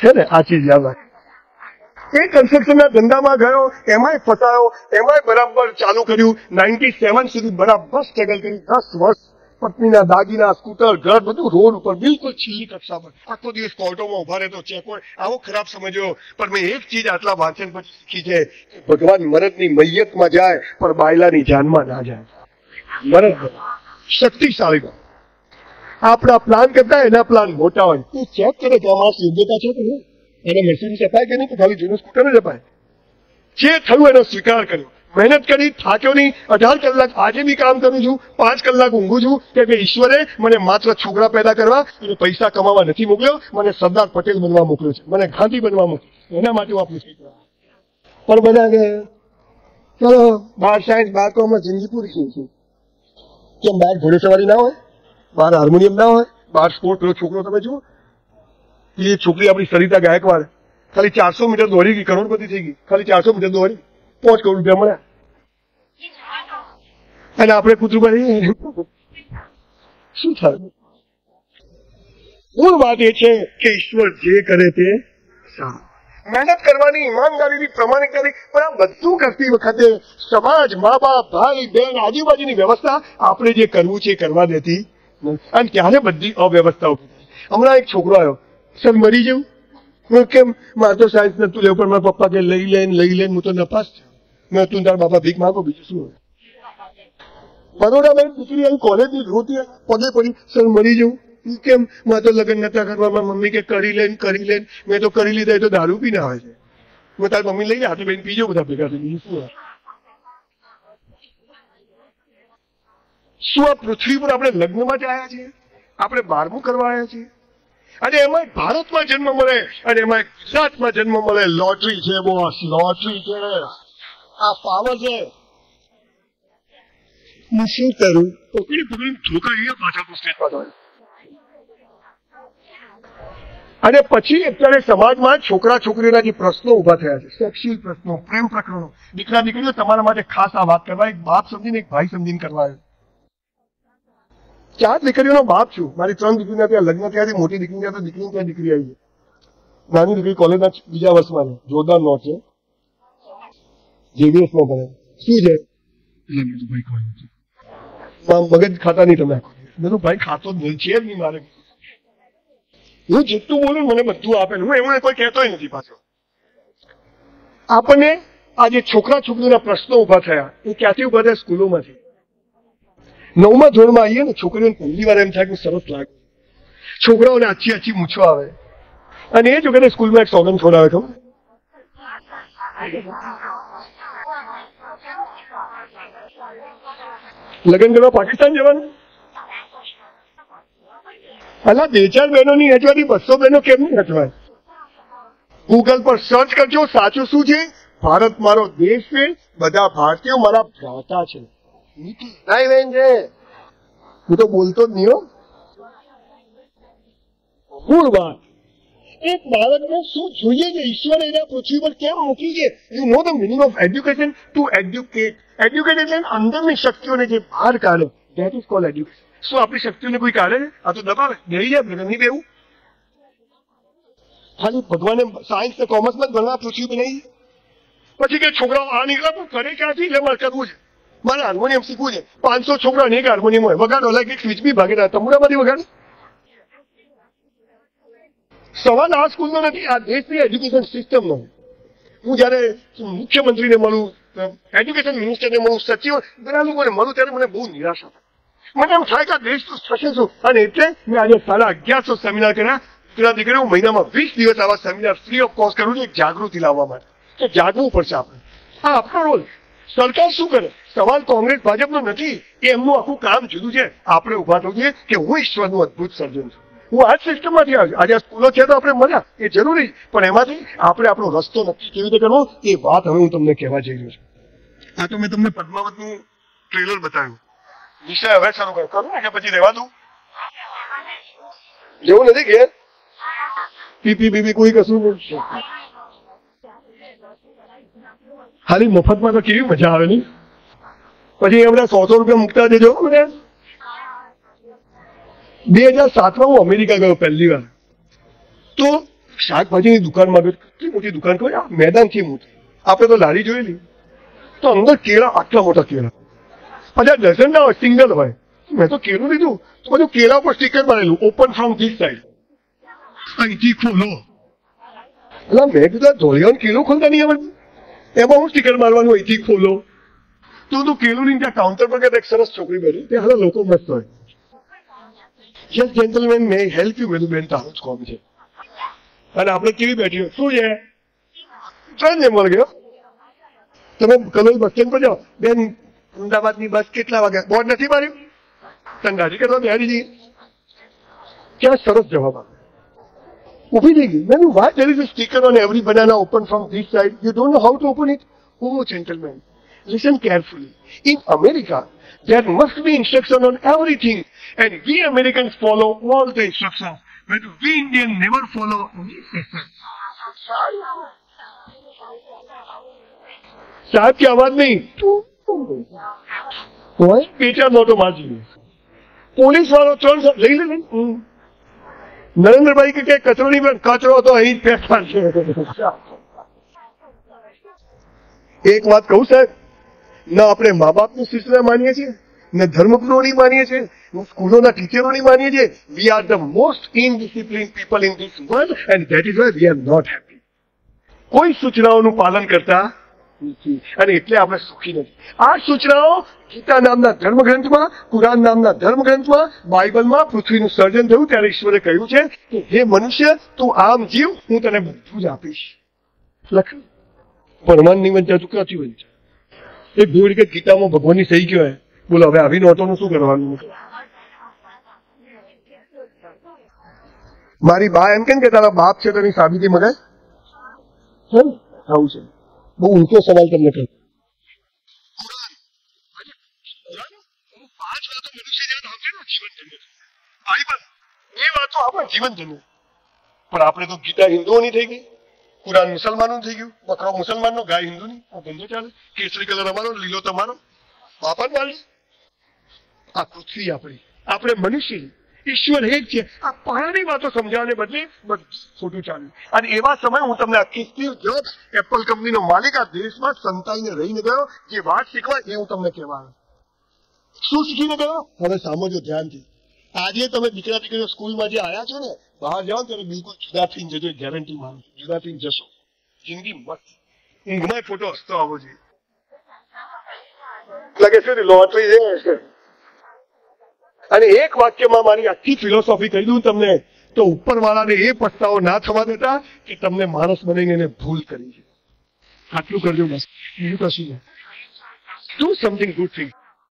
છે ને આ ચીજ યાદ રાખે. એ કન્સ્ટ્રક્શનના ધંધામાં ગયો, એમાંય ફસાયો, એમાંય બરાબર ચાલુ કર્યું. નાઇન્ટી સેવન સુધી બરાબર સ્ટ્રગલ કરી. દસ વર્ષ પત્નીના દાગીના, સ્કૂટર, ઘર બધું રોડ ઉપર બિલકુલ છેલ્લી કક્ષા પર. આખો દિવસ કોર્ટોમાં ઊભા રહેતો ચેક આવો ખરાબ સમજ્યો પણ મેં એક ચીજ આટલા વાંચન પછી શીખી છે. કે ભગવાન મરદની મૈયતમાં જાય, પણ બાયલાની જાનમાં ના જાય. મરદ શક્તિશાળી. આપણા પ્લાન કરતા એના પ્લાન મોટા હોય. તું ચેક કરે કે અમારા યોગ્યતા છે કે નહીં? એને મર્સિડીઝ અપાય કે નહીં? તો ખાલી જૂનું સ્કૂટર જ અપાય જે થયું એનો સ્વીકાર કર્યો. મહેનત કરી, થાક્યો નહીં. અઢાર કલાક આજે બી કામ કરું છું, પાંચ કલાક ઊંઘું છું કે કે ઈશ્વરે મને માત્ર છોકરા પેદા કરવા અને પૈસા કમાવા નથી મોકલ્યો, મને સરદાર પટેલ બનવા મોકલ્યો છે. મને ગાંધી બનવા મોકલ્યો એના માટે હું આપણું પણ બધા કે, ચલો, બાર સાયન્સ બાર કોમર્સ જિંદગી પૂરી થઈ છે. કેમ બહાર ઘોડેસવારી ના હોય? બહાર હાર્મોનિયમ ના હોય. બહાર સ્પોર્ટ પેલો છોકરો તમે જુઓ. એ છોકરી આપણી સરિતા ગાયકવાડ ખાલી ચારસો મીટર દોડી ગઈ, કરોડપતિ થઈ ગઈ. ખાલી ચારસો મીટર દોડી પાંચ કરોડ રૂપિયા મળ્યા. અને આપણે કૂતરું કરી શું થાય? મૂળ વાત એ છે કે ઈશ્વર જે કરે તે સારું. મહેનત કરવાની, ઈમાનદારીની પ્રમાણિકતાની, પણ આ બધું કરતી વખતે સમાજ, મા બાપ, ભાઈ બહેન આજુબાજુની વ્યવસ્થા આપણે જે કરવું છે કરવા દેતી. અને ત્યારે બધી અવ્યવસ્થા ઊભી હમણાં એક છોકરો આવ્યો. સર મરી જવું? મેં કેમ, મારે તો સાયન્સ નતું લેવું, પણ મારા પપ્પા કે લઈ લેન લઈ લેન હું તો નપાસ છું. મેં તું તારા બાપા ભીખ માગો, બીજું શું હોય? બરોડા મેં દીકરી આવી કોલેજની રોતી પગે પડી સર મરી જવું. કેમ, મારે તો લગ્ન નતા કરવા મમ્મી કે કરી લેન કરી લેન મેં તો કરી લીધા તો દારૂ પીને આવે છે. મેં તારી મમ્મી લઈ હાથે બેન પીજો બધા ભેગા થઈ શું શું આ પૃથ્વી પર આપણે લગ્નમાં જ આવ્યા છીએ? આપણે બારમું કરવા આવ્યા છીએ? અને એમાં ભારતમાં જન્મ મળે અને એમાં ગુજરાતમાં જન્મ મળે. લોટરી છે બોસ લોટરી છે. આ પાવર છે. હું શું કરું? પકડી પકડી ધોકા અહીંયા પાછા સ્ટેજ પર અને પછી અત્યારે સમાજમાં છોકરા છોકરીઓના જે પ્રશ્નો ઊભા થયા છે સેક્સ્યુઅલ પ્રશ્નો, પ્રેમ પ્રકરણો. દીકરા દીકરીઓ તમારા માટે ખાસ આ વાત કરવા, એક બાપ સમજીને, એક ભાઈ સમજીને કરવા આવ્યો. ચાર દીકરીઓનો બાપ છું. મારી ત્રણ દીકરીના ત્યાં લગ્ન થયા મોટી દીકરી ત્યાં દીકરી ત્યાં દીકરી આવી નાની દીકરી કોલેજના બીજા વર્ષમાં છે જોરદાર નો છે. જેવીએસમાં ભણે. શું છે? એટલે ભાઈ મગજ ખાતા નહીં તમે. મેં ભાઈ ખાતો જ નહીં છે જ નહીં મારે. હું જેટલું બોલું મને બધું આપે હું એવું કોઈ કહેતો નથી પાછો. આપણને આ જે છોકરા છોકરીના પ્રશ્નો ઊભા થયા. એ ક્યાંથી ઊભા થયા? સ્કૂલોમાંથી. નવમા ધોરણમાં આવીએ ને છોકરીઓને પહેલી વાર એમ થાય કે સરસ લાગે. છોકરાઓને આછી આછી મૂછો આવે. અને એ જ વખતે સ્કૂલમાં એક સોગન છોડાવે ખબર? લગ્ન કરવા પાકિસ્તાન જવાનું? અલા, બે ચાર બહેનોની હચવાથી બસો બહેનો કેમ નહીં હચવાય ગૂગલ પર સર્ચ કરજો, સાચું શું છે? ભારત મારો દેશ છે, બધા ભારતીયો મારા ભ્રાતા છે. નહીં બેન છે. હું તો બોલતો જ નહીં મૂળ વાત. એક બાળકને શું જોઈએ છે? ઈશ્વર એના પૃથ્વી પર કેમ મૂકી છે? You know the meaning of education to educate educate એટલે અંદરની શક્તિઓને જે બહાર કાઢે. ધેટ ઇઝ કોલ એડ્યુકેશન શું આપણી શક્તિઓને કોઈ કાઢે આ તો દબાવે. ગઈ જાય નહીં બેવું ખાલી ભગવાને સાયન્સ ને કોમર્સમાં જ ભણવા પૃથ્વી બનાવી પછી કે છોકરાઓ આ નીકળે પણ કરે ક્યાંથી એટલે મારે કરવું છે? મારે હાર્મોનિયમ શીખવું છે. પાંચસો છોકરાને એક હાર્મોનિયમ હોય. વગાડો, લાગે સ્વિચ બી ભાગે તંબુરામાંથી વગાડો. સવાલ આ સ્કૂલનો નથી, આ દેશની એજ્યુકેશન સિસ્ટમનો. હું જયારે મુખ્યમંત્રીને મળું, એજ્યુકેશન મિનિસ્ટરને મળું, સચિવ, બધા લોકોને મળું, ત્યારે મને બહુ નિરાશા થાય. મને એમ થાય કે આ દેશ તો થશે શું? અને એટલે મેં આજે સાડા અગિયારસો સેમિનાર કર્યા. પેલા હું મહિનામાં વીસ દિવસ આવા સેમિનાર ફ્રી ઓફ કોસ્ટ કરું છું જાગૃતિ લાવવા માટે. જાગવું પડશે આપણે. હા, આપણો રોલ સરકાર શું કરે? સવાલ કોંગ્રેસ ભાજપનો નથી. કે એમનું આખું કામ જુદું છે. આપણે ઊભા થવું છે કે હું ઈશ્વરનું અદભુત સર્જન છું. હું આ જ સિસ્ટમમાંથી આવ્યો આજે સ્કૂલો છે તો આપણે મળ્યા. એ જરૂરી પણ એમાંથી આપણે આપણો રસ્તો નક્કી કેવી રીતે કરવો એ વાત હવે હું તમને કહેવા જઈ રહ્યો છું. આ તો મેં તમને પદ્માવતનું ટ્રેલર બતાવ્યું. વિષય હવે શરૂ કરું. ને? કે પછી રહેવા દઉં? એવું નથી કે? પીપી બીપી કોઈ કશું નહીં ખાલી મફતમાં તો કેવી મજા આવે નહીં? પછી એમને સો સો રૂપિયા મૂકતા જજો બધા બે હજાર સાતમાં હું અમેરિકા ગયો પહેલી વાર. તો શાકભાજીની દુકાનમાં ગયો. કેટલી મોટી દુકાન કહો મેદાનથી મોટી. આપણે તો લારી જોયેલી. તો અંદર કેળા, આટલા મોટા કેળા. પાછા ડઝન ના હોય, સિંગલ હોય. મેં તો કેળું લીધું. તો બધું કેળા પર સ્ટીકર મારેલું ઓપન ફ્રોમ ધીસ સાઈડ અહીંથી ખોલો. એટલે મેં કીધું ધોળિયાનું કેળું ખોલતા નહીં આવડતું. એમાં હું સ્ટીકર મારવાનું અહીંથી ખોલો. તો તું કેલું ની ત્યાં કાઉન્ટર પર કે એક સરસ છોકરી બેઠી તે હાલ લોકો મસ્ત હોય. Yes gentleman may help you મેં બેન તારું જ કોમ છે. અને આપણે કેવી બેઠી હોય? શું છે? ટ્રેન ને મળી ગયો તમે કલોલ બસ સ્ટેન્ડ પર જાઓ. બેન અમદાવાદની બસ કેટલા વાગે? બોર્ડ નથી માર્યું? તંગાજી કરવા બેહારી જઈએ ક્યાં સરસ જવાબ આપે? ઊભી થઈ ગઈ મેં વાત there is a sticker on every banana open from this side you don't know how to open it oh gentlemen listen carefully in america there must be instruction on everything and we americans follow all the instructions but we indians never follow સાહેબ की आवाज नहीं હોય બે ચાર નોટો માજી police વાળો ત્રણ સો- લઈ લે ને હમ. નરેન્દ્રભાઈ કે કચરો ની કચરો તો અહીં જ ફેંકવા છે. એક વાત કહું સાહેબ, ના આપણે મા બાપનું શિષ્ય માનીએ છીએ, ન ધર્મગુરુઓની માનીએ છીએ સ્કૂલોના સ્કૂલોના ટીચરોની માનીએ છીએ. We are the most indiscipline people in this world and that is why we are not happy કોઈ સૂચનાઓનું પાલન કરતા અને એટલે આપણે સુખી નથી. આ સૂચનાઓ ગીતા નામના ધર્મગ્રંથમાં, કુરાન નામના ધર્મગ્રંથમાં, બાઇબલમાં પૃથ્વીનું સર્જન થયું ત્યારે ઈશ્વરે કહ્યું છે કે, હે મનુષ્ય, તું આમ જીવ, હું તને બધું જ આપીશ. લખ્યું પરમાન વંચ્યા તું ક્યાંથી વંચ્યા એ ભૂલ કે ગીતામાં ભગવાનની સહી કહેવાય. બોલો, હવે આવી નોટોનું શું કરવાનું? મારી બા એમ કેમ કે તારા બાપ છે તેની સાબિતી મળે? આવું છે. બહુ ઊંચો સવાલ તમને કહું પાંચ વાતો મનુષ્ય જીવન વાતો આપણા જીવન ધન્ય પણ આપણે તો ગીતા હિન્દુઓની થઈ ગઈ, કુરાન મુસલમાનો થઈ ગયું, બકરો મુસલમાનનો, ગાય હિન્દુની, આ ધંધો ચાલે, કેસરી કલર અમારો, લીલો તમારો બાપા માલ આ પૃથ્વી આપણી, આપણે મનુષ્ય ઈશ્વર એક છે. આ પાયાની વાતો સમજાવવાને બદલે બધું ખોટું ચાલ્યું અને એવા સમય હું તમને આખી સ્ટીવ જોબ્સ એપલ કંપનીનો માલિક આ દેશમાં સંતાઈને રહીને ગયો. જે વાત શીખવા એ હું તમને કહેવા શું શીખીને ગયો? હવે સાંભળજો ધ્યાનથી. આજે તમે દીકરા દીકરીઓ સ્કૂલમાં જે આવ્યા છો ને બહાર જાઓ ત્યારે બિલકુલ જુદા થઈને જજો ગેરંટી માનું જુદા થઈને જશો. જિંદગી મસ્ત. ઊંઘમાં ફોટો હસતો આવવો જોઈએ. લાગે છે લોટરી છે. અને એક વાક્યમાં મારી આખી ફિલોસોફી કહી દઉં તમને, તો ઉપરવાળાને એ પસ્તાવો ના થવા દેતા કે તમને માણસ બનીને એને ભૂલ કરી છે. આટલું કરજો બસ. બીજું કશું સમથિંગ ગુડ થિંગ